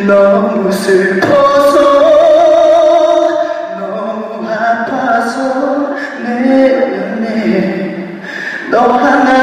너무 슬퍼서 너무 아파서 내 연애 너 하나